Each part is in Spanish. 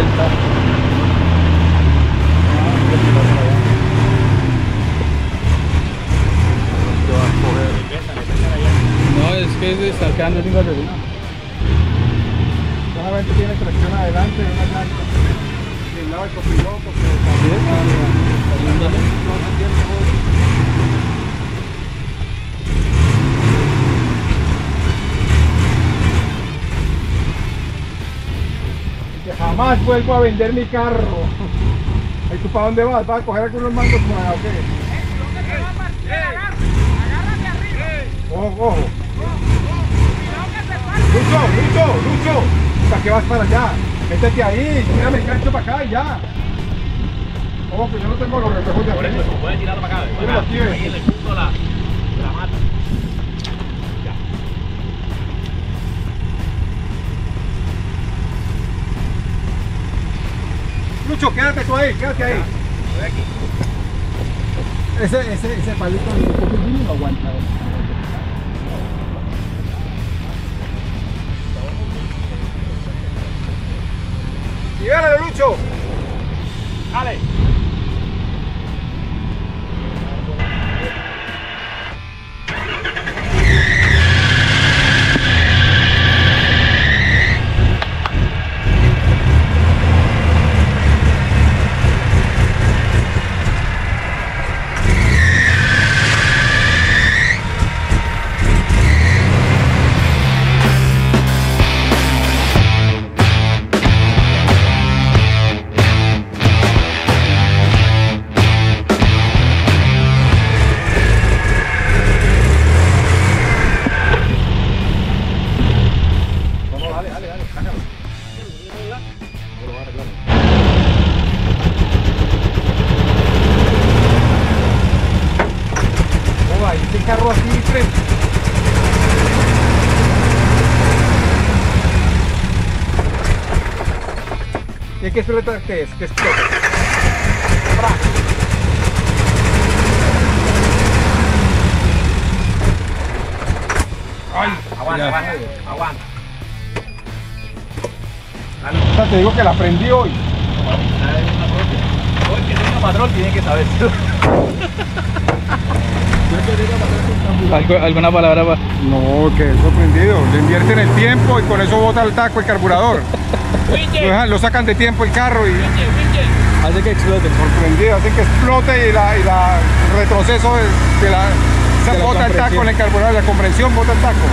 No, es que se está quedando sin gasolina. Solamente tiene tracción adelante, una llanta. Y el lado del copiloto, que que vuelvo a vender mi carro. ¿Y tú para dónde vas? ¿Vas a coger algunos mangos por allá o qué? Ojo, ojo. Lucho, Lucho, Lucho. ¿Para qué vas para allá? Métete ahí, tírame el gancho para acá y ya. Ojo, que yo no tengo los reflejos de Por eso, arriba. puede tirarlo para acá. Para acá. Ahí la, de la mata. Ya. Lucho, quédate tú ahí, quédate ahí. Ese, ese, ese palito de no aguanta. Libéralo, Lucho. Dale. ¿Y qué explota qué es? ¿Qué explota? ¡Fra! ¡Ay! Aguanta, aguanta. Aguanta. O sea, te digo que la prendí hoy. El que tenga patrón tiene que saber. ¿Algu- ¿Alguna palabra para.? No, que sorprendido. Le invierten el tiempo y con eso bota el taco el carburador. Lo, dejan- lo sacan de tiempo el carro y Hace que explote. sorprendido. Hacen que explote y, la, y la el retroceso de, de la. Se De la bota el taco en el carburador, la comprensión bota el taco.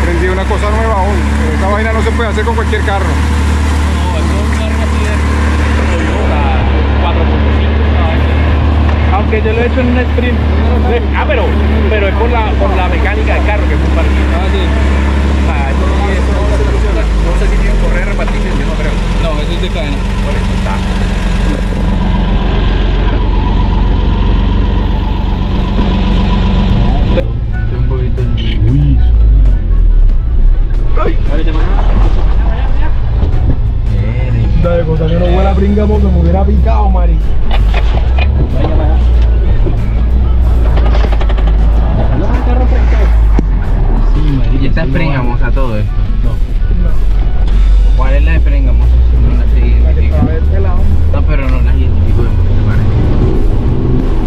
Aprendí una cosa nueva aún. Pero esa vaina no se puede hacer con cualquier carro. No, eso es un carro así de Toyota 4x5. Aunque yo lo he hecho en un sprint. Ah, pero, pero es por la, por la mecánica del carro que es. Ah, sí. No sé si tienen repartición, yo no creo. No, eso es de cadena. Por eso está. Dale, cosa que no huele a bringa porque me hubiera picado, Mari. Y esta es a todo esto. ¿Cuál es la de Prengamos? No la sé. A ver, pelado. No, pero no la identifico de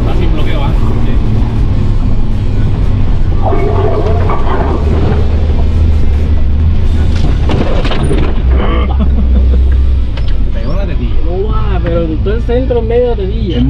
Está sin bloqueo, ¿ah? Pegó la tetilla. No va, pero tú en centro, en medio de tetilla.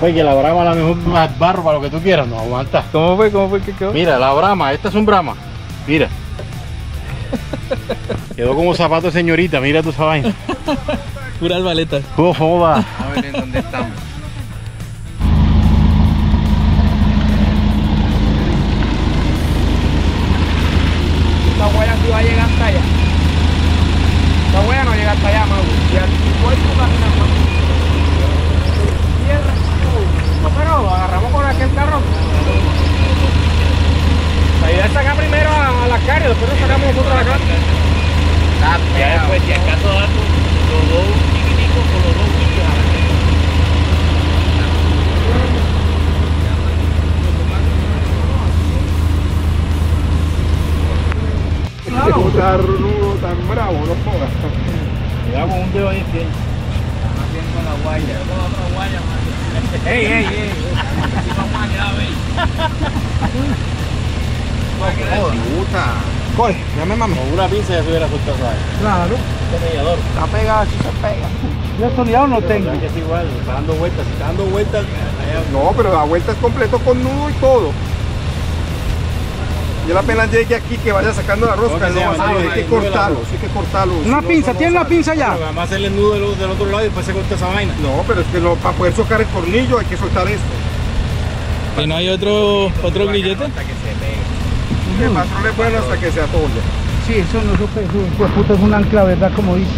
Pues que la brama a lo mejor más barba, lo que tú quieras, no aguanta. ¿Cómo fue? ¿Cómo fue que quedó? Mira, la brama, esta es un brama. Mira. Quedó como zapato de señorita, mira tu esa vaina. Pura albaleta. Oh, joda. A ver en dónde estamos. Una pinza ya se hubiera soltado. Claro. Tornillador. Está pegado, sí se pega. Yo tornillado no tengo. Es que es igual, está dando vueltas, si está dando vueltas, allá No, pero la vuelta es completo con nudo y todo. Y él apenas llegue aquí que vaya sacando la rosca, No, que no, sea, hay sí, que cortarlo, hay que cortarlo. Una Si no, pinza, no ¿tiene una pinza ya? Pero además hacerle el nudo del, del otro lado y después se corta esa vaina. No, pero es que no, para poder socar el tornillo hay que soltar esto. ¿Que no hay otro, otro grillete? Y el patrón le bueno hasta que se atolle. Sí, eso no pues, puta, es un ancla, ¿verdad? Como dice.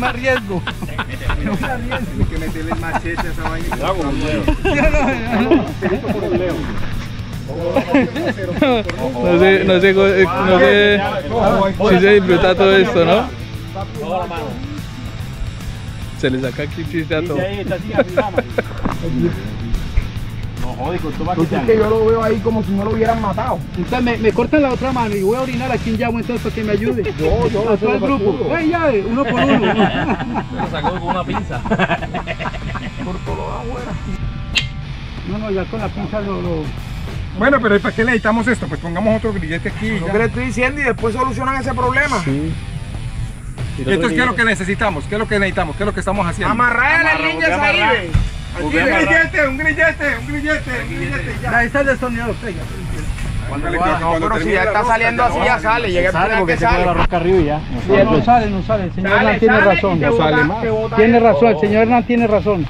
No me arriesgo. Tiene que meterle machete a esa vaina. Cuidado con un dedo. No sé, no sé, eh, no sé si se disfruta todo esto, ¿no? Toda la mano. Se le saca aquí chiste a todo. No joder, con Entonces es que yo lo veo ahí como si no lo hubieran matado. Entonces me, me cortan la otra mano y voy a orinar aquí en Yagua entonces para que me ayude. Yo, yo, a todo el grupo. ¡Ey, ya! Uno por uno. Lo sacó con una pinza. No, no, ya con la pinza lo... lo... Bueno, pero ¿para qué necesitamos esto? Pues pongamos otro grillete aquí. Lo que le estoy diciendo y después solucionan ese problema. Y entonces, ¿qué es lo que necesitamos? ¿Qué es lo que necesitamos? ¿Qué es lo que estamos haciendo? Amarrar a las busca ahí. Un grillete, un grillete, un grillete, un grillete, ya. Ahí está el destornillador, pega. Cuando le- No, cuando pero si ya está saliendo así, ya sale. Llega el Sale porque que se queda la sale. rosca arriba y ya. No, no sale, no sale. El señor Sale, Hernán tiene sale, razón. No sale más. Tiene razón, el señor Hernán tiene razón.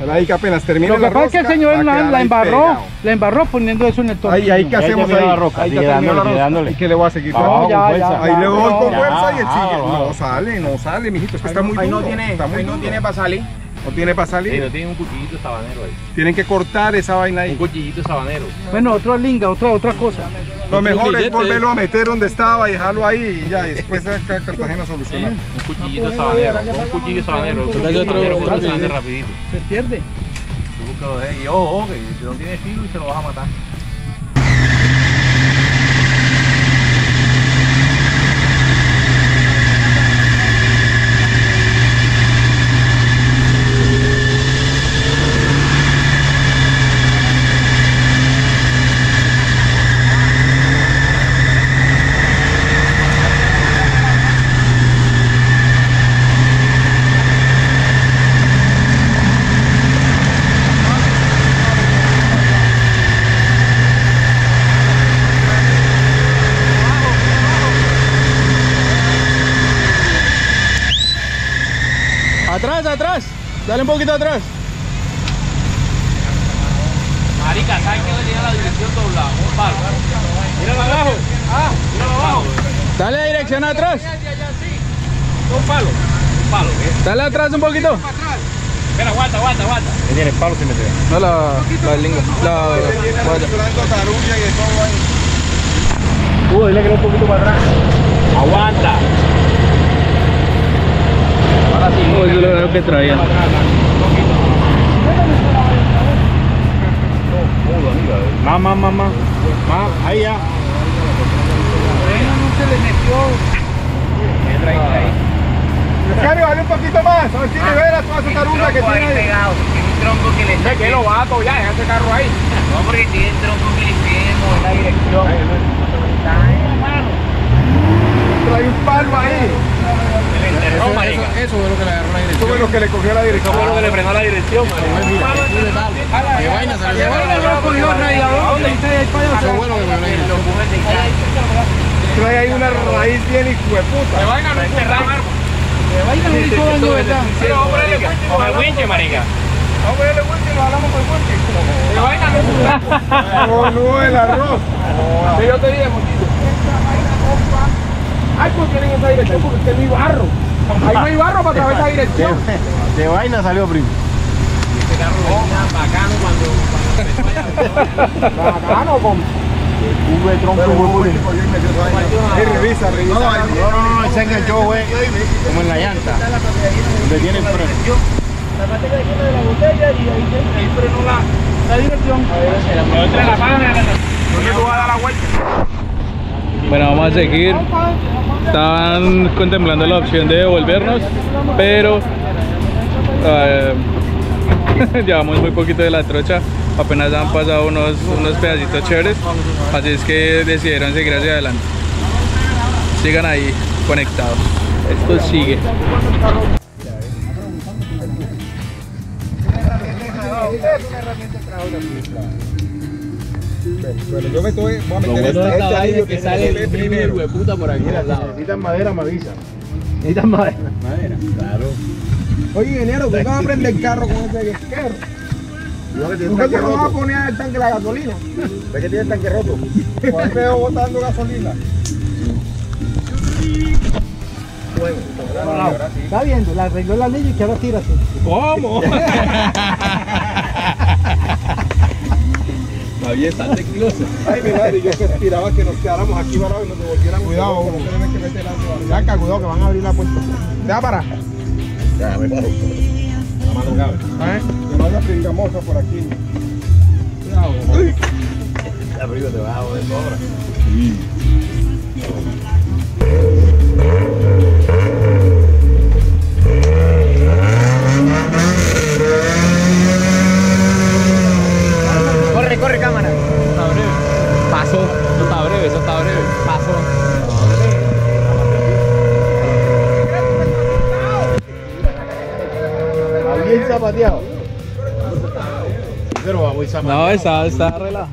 Pero ahí que apenas termine Lo que pasa es que el señor Hernán la embarró, la embarró poniendo eso en el tornillo. Ahí, ahí, ¿qué Ya hay que hacemos ahí? ahí dándole, dándole. ¿Y qué le voy a seguir? Fuerza. Ahí le doy con fuerza y el bájalo, sigue. No sale, no sale, mijito, es que está muy duro. ahí no tiene para salir. No tiene para Sí, salir. no tiene un cuchillito sabanero ahí. Tienen que cortar esa vaina Un ahí. cuchillito sabanero. Bueno, otra linga, otra, otra cosa. Lo mejor es volverlo a meter donde estaba y dejarlo ahí y ya, y después acá Cartagena solucionar. Un cuchillito sabanero. Un cuchillo sabanero. Un Otro- cuchillo sabanero, un sabanero grillete. rapidito. Se pierde. Tú búscalo de ahí. Y ojo, ojo, que no tiene filo y se lo vas a matar. Atrás, atrás. Dale un poquito atrás. Marica, ¿sabes qué le tiene la dirección doblada? Un palo. Míralo abajo. Ah, míralo abajo. Dale dirección atrás. Un palo. palo, ¿qué? Dale atrás un poquito. Espera, aguanta, aguanta, aguanta. tiene el palo se metió? No, la, la linga. La vaya. tarulla y todo ahí. Uh, dile que era un poquito para atrás. Aguanta. Oh, es lo que traía. Más, más, más, más. Más, ahí ya. Macario, dale un poquito más. A ver si libera toda esa tarulla que tiene ahí. pegado. Tiene un tronco que le Es que lo vato ya, deja ese carro ahí. No, porque tiene un tronco que le la dirección. Está en la mano. Trae un palo ahí. Marica. Eso fue lo que le agarró la Eso dirección. fue lo que le cogió la dirección. Fue lo que le frenó la dirección, marica. Qué vaina salió. Eso bueno que de cara. Trae ahí una raíz bien hijo de puta. Se vaina no Está enterrado, enterrar. hermano. Pero hombre, le cuente, Con el winche, marica. hombre, le cuente, lo hablamos por cuente. Se vaina no. No, no, el arroz. Sí, yo te dije, mochito. Ay, pues tienen esa dirección porque que no hay barro. Ahí no hay barro para traer esa dirección. De vaina salió, primo. Este carro venía bacano cuando... Bacano, con Un tronco muy Y revisa, revisa. No, no, no, se enganchó, güey. Como en la llanta. Donde tiene el freno. entre la mano y la ¿Dónde tú vas a dar la vuelta? Bueno, vamos a seguir. Estaban contemplando la opción de devolvernos, pero eh, llevamos muy poquito de la trocha. Apenas han pasado unos, unos pedacitos chéveres, así es que decidieron seguir hacia adelante. Sigan ahí conectados. Esto sigue. Bueno, yo me estoy, voy a meter esta, esta ahí que sale el primero. puta por aquí al lado. Necesitan madera, me avisan. Necesitas madera. Madera, claro. Oye, ingeniero, ¿tú vas a prender el carro con ese guerrero? ¿Tú qué te lo vas a poner al tanque de la gasolina? ¿Ves que tiene el tanque roto? ¿Por qué veo botando gasolina? Está viendo, la arregló el anillo y que ahora tírate. ¿Cómo? Está bien, está tecniloso. Ay, mi madre, yo que aspiraba que nos quedáramos aquí parados y nos devolviéramos. Cuidado, que meter Saca, cuidado que van a abrir la puerta. ¿Te va para? Ya, me paro. La madrugada. ¿Eh? Que no haya pringamosa por aquí. Arriba te vas a joder sobra. Corre, Pero va muy zapateado. No, está, está arreglado.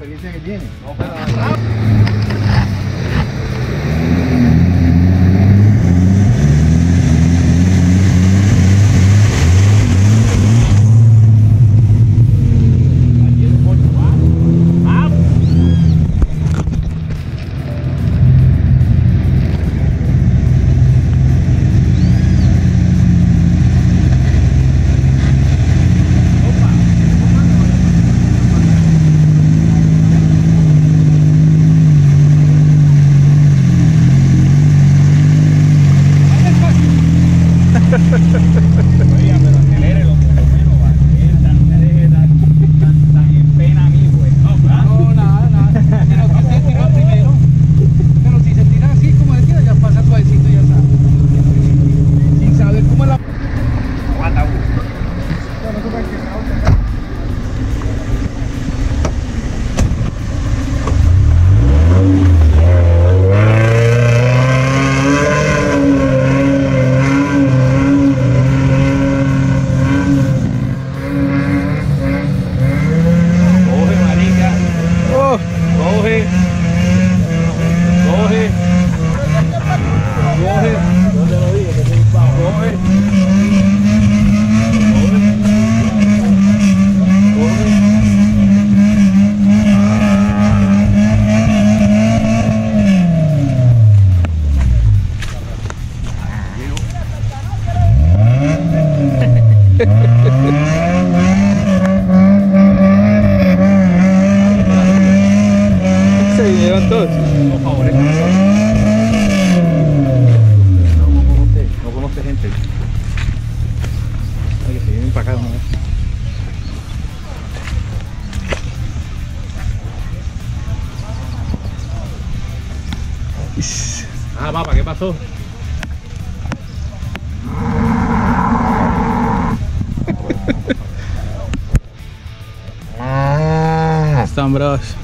Están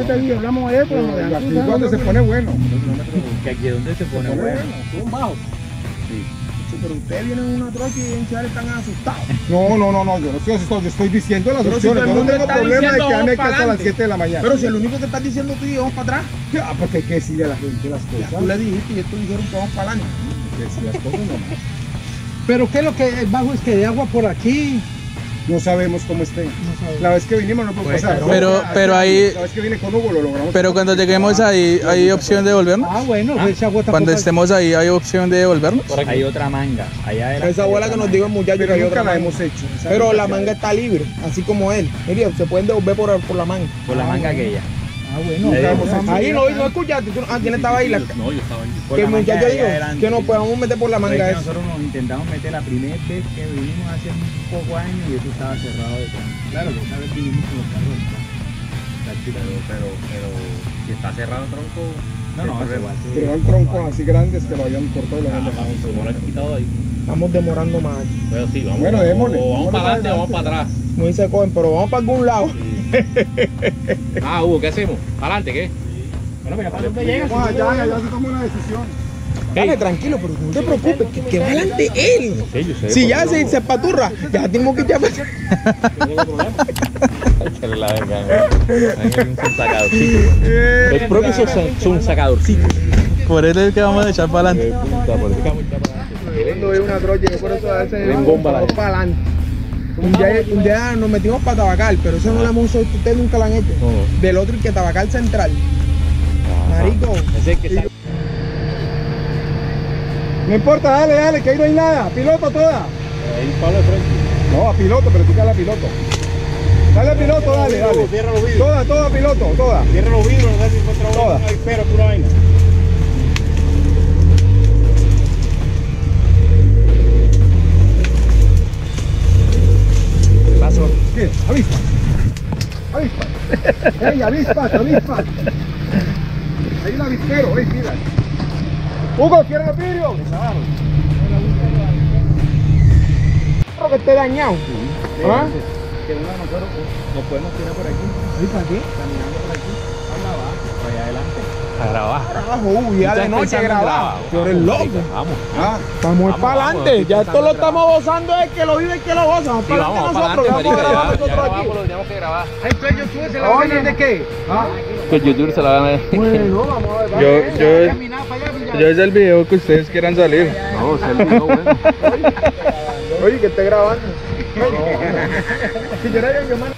meten ahí, hablamos de pero Y aquí es cuando se pone bueno. Que aquí es donde se pone bueno. Son bajos. Sí, pero ustedes vienen en una trocha y en Chile están asustados. No, no, no, no, yo no estoy asustado, yo estoy diciendo las opciones. Yo no tengo está problema de diciendo, quedarme aquí vamos hasta las pa'lante. 7 de la mañana. Pero si el único que estás diciendo tú y vamos para atrás. Ah, porque hay que decirle a la gente las Ya tú cosas. le dijiste y estos dijeron que vamos para adelante. Decir las cosas nomás. Pero ¿qué es lo que es bajo? Es que de agua por aquí. No sabemos cómo esté. sabemos. La vez que vinimos no pudo Pues, pasar. pero- pero ahí- La vez que vine con Hugo lo logramos. Pero cuando lleguemos ahí, ¿hay opción de devolvernos? Ah, bueno, esa agua está Cuando estemos ahí, ¿hay opción de devolvernos? Hay otra manga. Allá era Esa abuela que nos dijo el muchacho Pero que hay nunca otra la manga. hemos hecho. Esa Pero la manga está libre, así como él. Mire, se pueden devolver por, por la manga. por la manga aquella. Ah, bueno. Claro, dimos vamos. Ahí no, no escuchaste. tú- ah, ¿quién estaba ahí? La- No, yo estaba ahí. Por que el muchacho dijo que nos podemos meter por la Pero es manga que esa. nosotros nos intentamos meter la primera vez que vinimos hace un poco años y eso estaba cerrado de. Claro, que esa vez vinimos con los carros. Pero, pero, pero, si está cerrado tronco. No, no. Pero eran troncos así grandes que lo habían cortado y lo habían dejado. Ahí. Estamos demorando más. Pero sí, vamos. Bueno, démosle. o Vamos para adelante o vamos para atrás. Como dice Cohen, pero vamos para algún lado. Ah, Hugo, ¿qué hacemos? ¿Para adelante qué? Bueno, mira, ¿para dónde llegas? Vamos allá, allá se toma una decisión. Dale, tranquilo, pero no te preocupes, que, que va adelante él. Sí, yo sé. Si ya se, se paturra, ya tenemos que echar para Pero la verga, un sacadorcito. Los propios son, son sacadorcitos. Por eso es que vamos a echar para adelante. Veo una trocha, yo por eso a veces bomba, vamos la- para adelante. Un día, un día nos metimos para Tabacal, pero eso no lo hemos hecho, ustedes nunca lo han hecho. No. Del otro, y que Tabacal Central. Marico, Ese que está. No importa, dale, dale, que ahí no hay nada. Piloto toda. Ahí Pablo de frente. No, a piloto, pero tú a piloto. Dale a piloto, dale, dale. Cierra los vidrios. Toda, toda piloto, toda. Cierra los vidrios, no sé si encuentra Toda. Ahí espera, tú la vaina. ¿Qué? Avista. Avista. ¡Ey, avispas, avispas! Hay un avispero, ey, mira. Hugo, cierra los vidrios. Creo que esté dañado. ¿Ah? Que de nosotros nos podemos tirar por aquí, ¿Y para qué? caminando por aquí, para abajo, para allá adelante. A grabar. Carajo, uy, ya de noche grabado. Tú eres loco. Vamos. Ah, Vamos para adelante. Ya esto lo estamos gozando, es que lo vive el que lo goza. Vamos Sí, para vamos, adelante nosotros. Vamos a grabar nosotros aquí. lo que grabar. Entonces se la. ¿de qué? Ah, Pues YouTube se la van a ver. Bueno, vamos a ver. Yo, yo, yo es el video que ustedes quieran salir. No, se el video bueno. Oye, que esté grabando. si quieres, yo mando.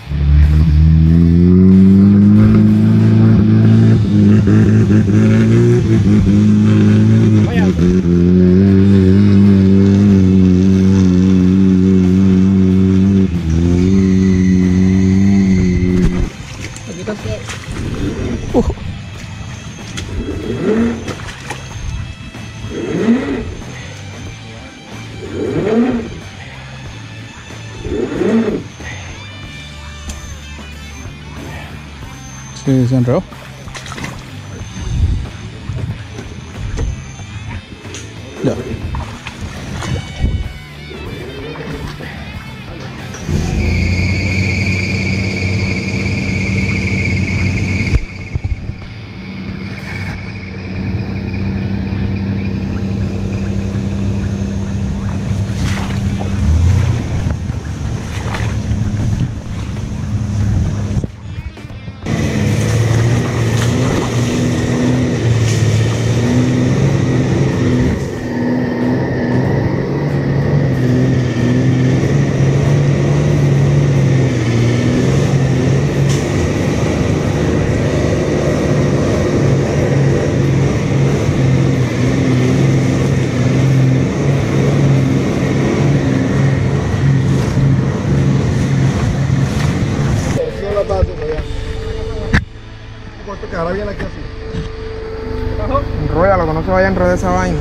Se a enredar esa vaina.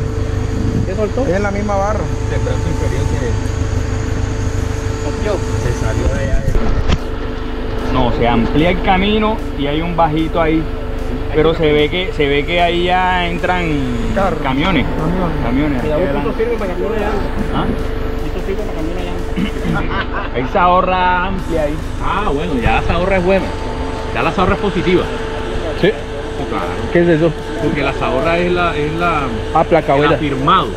¿Qué soltó? Es en la misma barra. De brazo inferior que se salió de allá. No, se amplía el camino y hay un bajito ahí. Pero se ve que se ve que ahí ya entran Carros. camiones. Camiones. Camiones. adelante. sirve para cambiar allá. ¿Ah? Esto sirve para cambiar allá. Hay ahorra amplia ahí. Ah, bueno, ya la zahorra es buena. Ya la zahorra es positiva. ¿Sí? Oh, claro. ¿Qué es eso? Porque la zahorra es la, es la, Ah, placa el huella. afirmado.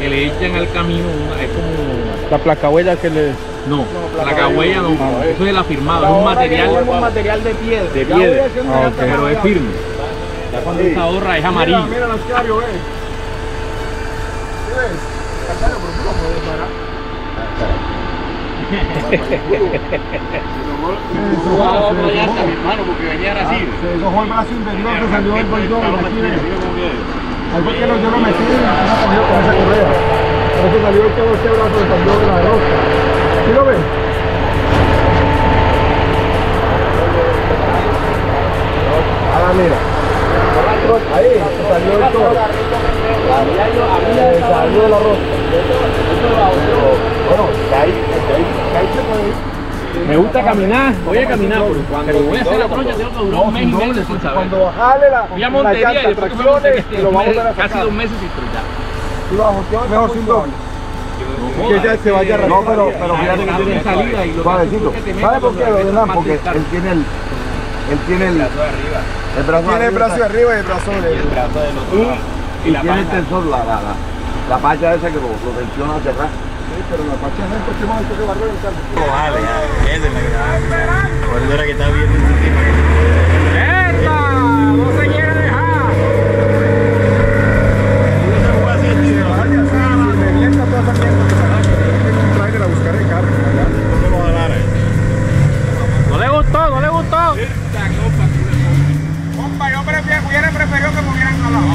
Que le echan al camino, una- es como La placa huella que le... No, la cagüeya no, eso es el afirmado, es un material un material de piedra. de piedra, Ah, pero es firme. Ya cuando esa ahorra es. Mira, mira, ve. Venían así. Se el brazo inferior, se salió el bolsón. Que salió este brazo, salió de la rosca. ¿Sí lo ves? Ahora mira. Ahí, salió el todo. Salió de la. Bueno, de ahí, de ahí, de ahí se puede ir. Me gusta caminar, voy a caminar, pero cuando voy a hacer la trocha tengo que durar un mes y medio sin saber. Cuando bajale la, Fui a la Montería llanta, y después que fui a tracciones, Montería, y lo vamos a casi dos meses sin trochar. Mejor sin doble. Que ya se vaya No, pero, pero fíjate que tiene salida y lo que suavecito. hace es que te ¿Sabe mete por qué, cabeza Porque él tiene el, él tiene el, el brazo Tiene el arriba brazo de arriba y el brazo de y, y tiene el tensor, la, la, la, la pacha esa que lo, lo tensiona hacia atrás. Pero la pacha no es próximo momento que el carro. No vale, ya, es la que Por que viendo. ¡Esta! ¡No se quiere dejar! Vaya, sí, sí, revienta toda esa mierda que se arranca. Hay que un trailer a buscar el carro. No le gustó, no le gustó. Compa, yo prefiero, hubiera preferido que me hubieran jalado.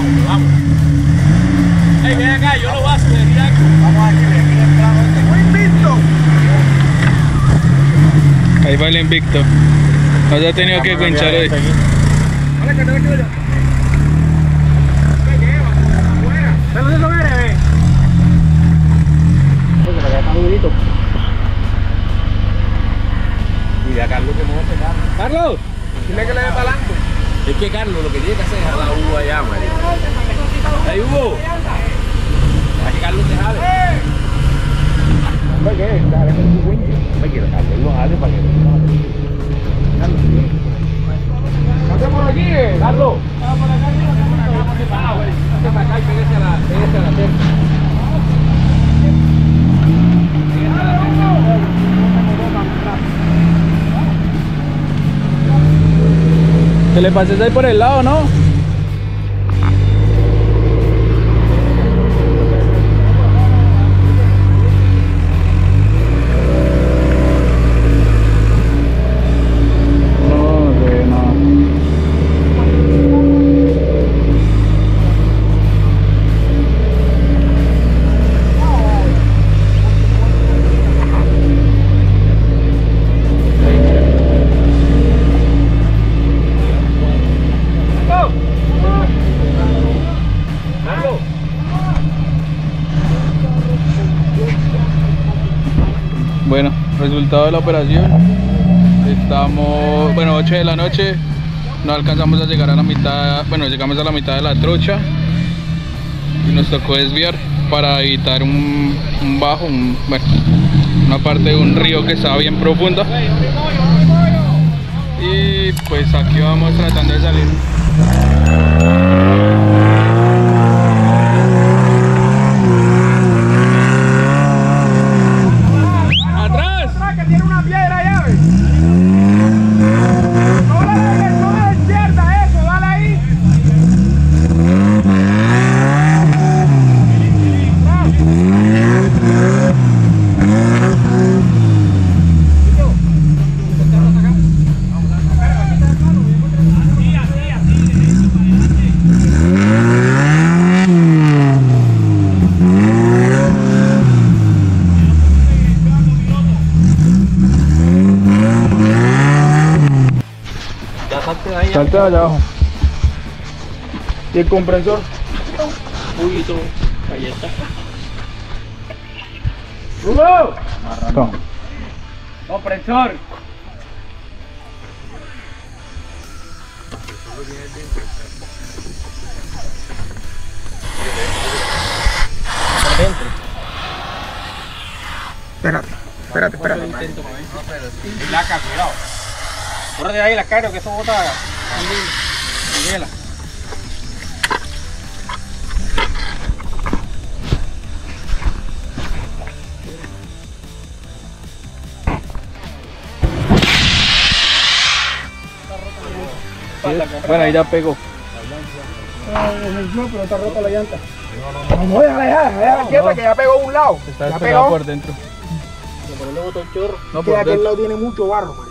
Ey, ven acá, yo lo voy a sugerir algo. Vamos a ver si le mira el trago este. ¡Muy invicto! Ahí va el invicto. No se ha tenido que pinchar hoy. Vale, que te lo quiero yo. ¿Qué lleva? Afuera. ¿Pero eso viene, ve? Y de acá lo que me voy a pegar. Carlos, Dile que le dé para adelante. Es que Carlos lo que tiene que hacer es a Hugo allá. Para que Carlos te jale. Hombre, que Carlos lo jale para que ¿Qué hacemos por eh? Carlos. Que le pases ahí por el lado. No, resultado de la operación. Estamos, bueno, 8 de la noche. No alcanzamos a llegar a la mitad, bueno, llegamos a la mitad de la trocha. Y nos tocó desviar para evitar un, bajo, una parte de un río que estaba bien profunda. Y pues aquí vamos tratando de salir. ¡Atrás! Atrás, que tiene una piedra llave. No le dejes, no le des izquierda, eso, dale ahí. Salte de allá abajo. ¿Y el compresor? ¡Hugo! Toma. ¡Compresor! Espérate, espérate, espérate. La cara, cuidado. Córrete de ahí la cara, que eso bota. Bueno, ahí ya pegó. No, pero está rota la llanta. No, déjala, déjala, déjala quieta que ya pegó un lado. Está Ya pegó. por dentro. No, Que por aquel dentro. lado tiene mucho barro, man.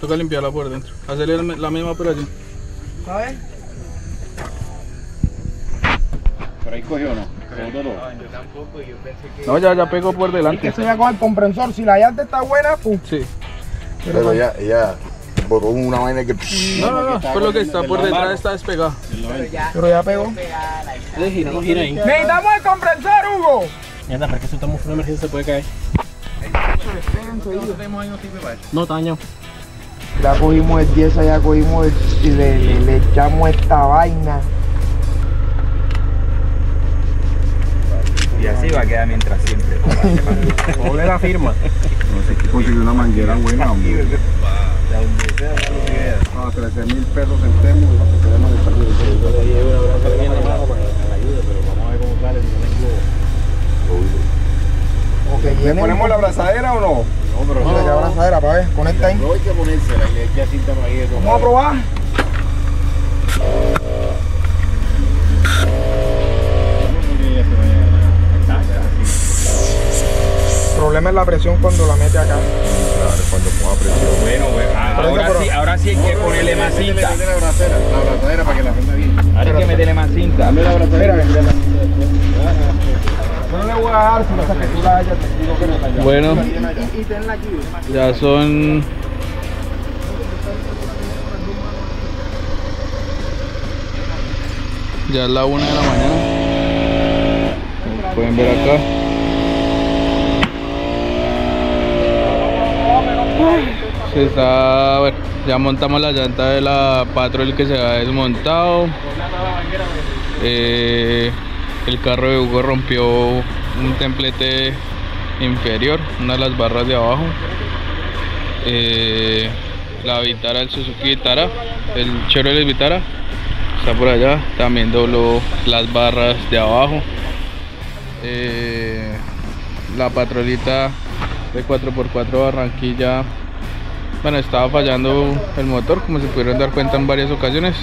Toca limpiarla por dentro. Hacerle la la misma operación. ¿Sabes? Pero ahí cogió, ¿no? No, ya, ya pegó por delante. Eso ya con el compresor. Si la llanta está buena, pum. Sí. Pero ella, ella botó una vaina que. No, no, no. Por lo que está por detrás está despegado. Pero ya pegó. gira, gira ahí. Necesitamos el compresor, Hugo. Mierda, pero es que eso estamos en una emergencia, se puede caer. No, taño. Ya cogimos el 10, ya cogimos el, y le, le- le echamos esta vaina. Y así va a quedar mientras siempre. Doble la firma. No sé qué conseguir una manguera buena, hombre. A 13 mil pesos en lo que O que ¿Le ponemos la abrazadera o no? Mira, que abrazadera, para ver, conecta ahí. No hay que ponérsela y le echa cinta para ahí. Vamos a probar. El problema es la presión cuando la mete acá. Cuando ponga presión. Bueno, pues, ahora sí, ahora sí hay que ponerle más cinta. la abrazadera, la abrazadera para que la prenda bien. Ahora hay que meterle más cinta. Dame la Mira, Yo no le voy a dar si no que tú la hayas tenido que no la Bueno, Y, y tenla aquí. ya son. Ya es la una de la mañana. Como Pueden ver acá. Se está, ya montamos la llanta de la Patrol que se ha desmontado. Eh, el carro de Hugo rompió un templete inferior, una de las barras de abajo. Eh, la Vitara, el Suzuki Vitara, el Chevrolet Vitara, está por allá. También dobló las barras de abajo. Eh, la patrolita de 4x4 Barranquilla bueno estaba fallando el motor como se pudieron dar cuenta en varias ocasiones.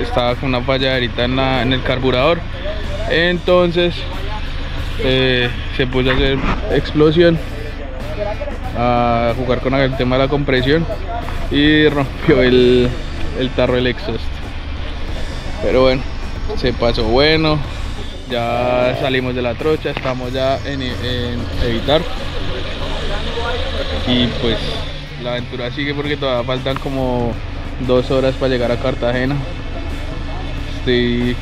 Estaba con una falladerita en, la, en el carburador. Entonces eh, se puso a hacer explosión a jugar con el tema de la compresión y rompió el, tarro del exhaust. Pero bueno se pasó bueno. Ya salimos de la trocha estamos ya en evitar. Y pues la aventura sigue porque todavía faltan como dos horas para llegar a Cartagena. Estoy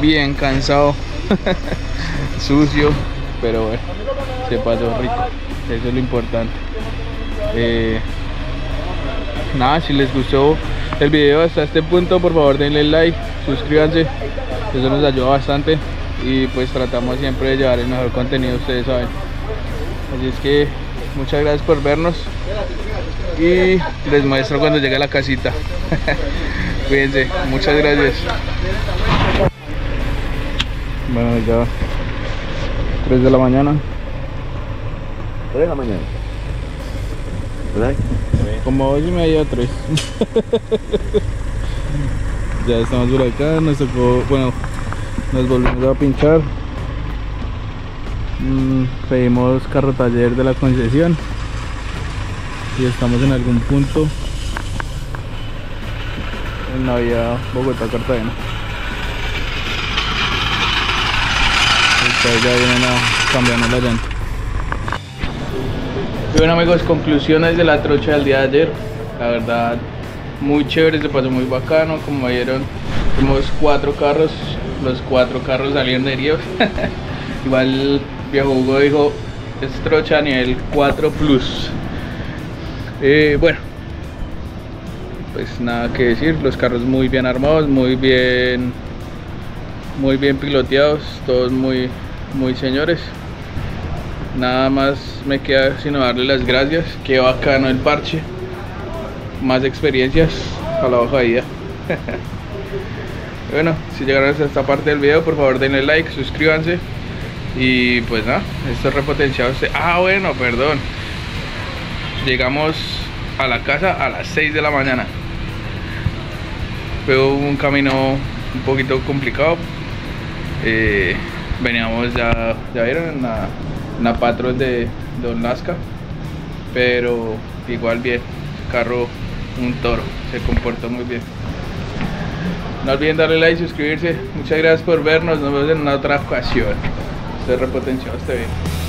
bien cansado sucio pero bueno se pasó rico. Eso es lo importante. Eh, nada si les gustó el video hasta este punto por favor denle like suscríbanse. Eso nos ayuda bastante y pues tratamos siempre de llevar el mejor contenido ustedes saben. Así es que muchas gracias por vernos. Y les muestro cuando llegue a la casita. Cuídense muchas gracias. Bueno ya 3 de la mañana. 3 de la mañana. ¿Verdad? como 8 y media 3 ya estamos por acá nos tocó bueno nos volvimos a pinchar pedimos carro taller de la concesión. Y estamos en algún punto en la vía Bogotá Cartagena. Ya vienen a cambiarnos la llanta. Y bueno amigos conclusiones de la trocha del día de ayer. La verdad muy chévere se pasó muy bacano. Como vieron fuimos cuatro carros los cuatro carros salieron heridos. Igual viejo Hugo dijo es trocha a nivel 4 plus. Eh, bueno pues nada que decir los carros muy bien armados muy bien muy bien piloteados todos muy muy señores. Nada más me queda sino darle las gracias qué bacano el parche más experiencias a la hoja de vida. Bueno si llegaron hasta esta parte del video por favor denle like suscríbanse y pues nada, esto es repotenciado. Ah, bueno, perdón. Llegamos a la casa a las 6 de la mañana. Fue un camino un poquito complicado. Eh, veníamos ya, ya vieron, en la, en de Don Lasca. Pero igual bien, carro un toro, se comportó muy bien. No olviden darle like y suscribirse. Muchas gracias por vernos. Nos vemos en una otra ocasión. Se repotenció este video.